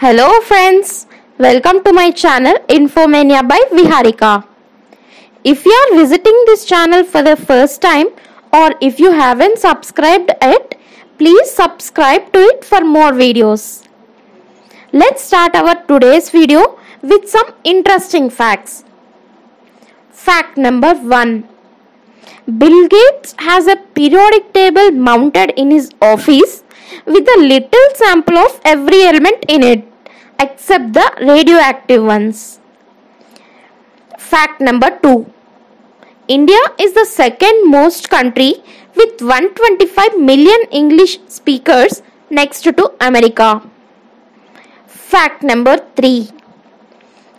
Hello friends, welcome to my channel Infomania by Viharika. If you are visiting this channel for the first time or if you haven't subscribed yet, please subscribe to it for more videos. Let's start our today's video with some interesting facts. Fact number 1 Bill Gates has a periodic table mounted in his office with a little sample of every element in it except the radioactive ones. Fact number 2 India is the second most country with 125 million English speakers next to America. Fact number 3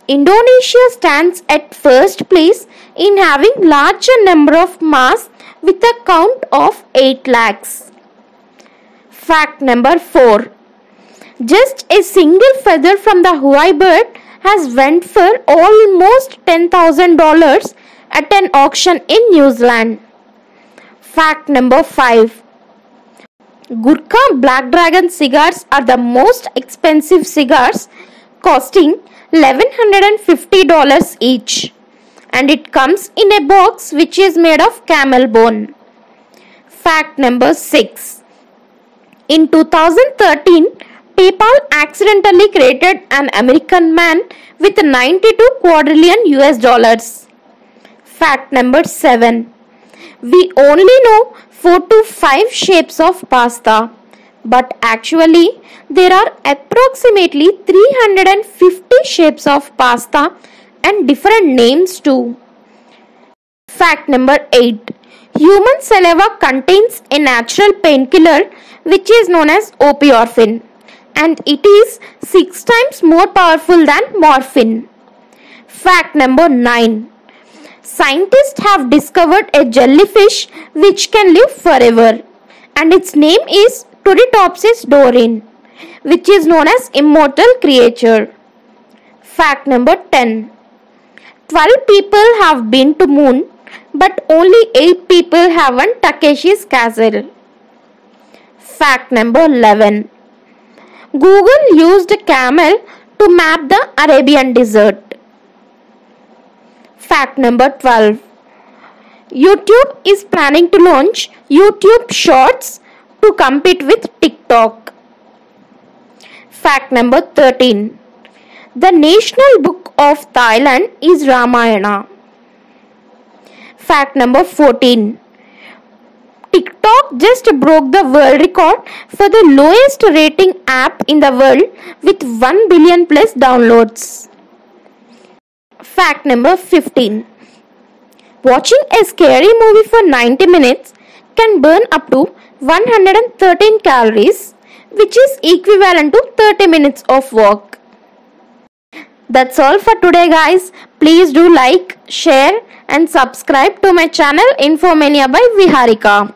Indonesia stands at first place in having larger number of mass with a count of 8 lakhs. Fact number 4 Just a single feather from the Huia bird has went for almost $10,000 at an auction in New Zealand. Fact number 5 Gurkha Black Dragon cigars are the most expensive cigars costing $1150 each and it comes in a box which is made of camel bone. Fact number 6 In 2013, PayPal accidentally created an American man with 92 quadrillion US dollars. Fact number 7 We only know 4 to 5 shapes of pasta but actually there are approximately 350 shapes of pasta and different names too. Fact number 8 Human saliva contains a natural painkiller which is known as opiorphin and it is 6 times more powerful than morphine. Fact number 9 Scientists have discovered a jellyfish which can live forever and its name is Turritopsis dohrnii, which is known as immortal creature. Fact number 10. 12 people have been to moon, but only 8 people haven't Takeshi's castle. Fact number 11. Google used a camel to map the Arabian desert. Fact number 12. YouTube is planning to launch YouTube Shorts to compete with TikTok. Fact number 13. The national book of Thailand is Ramayana. Fact number 14. TikTok just broke the world record for the lowest rating app in the world with 1 billion plus downloads. Fact number 15. Watching a scary movie for 90 minutes can burn up to 113 calories which is equivalent to 30 minutes of work. That's all for today guys. Please do like, share and subscribe to my channel Infomania by Viharika.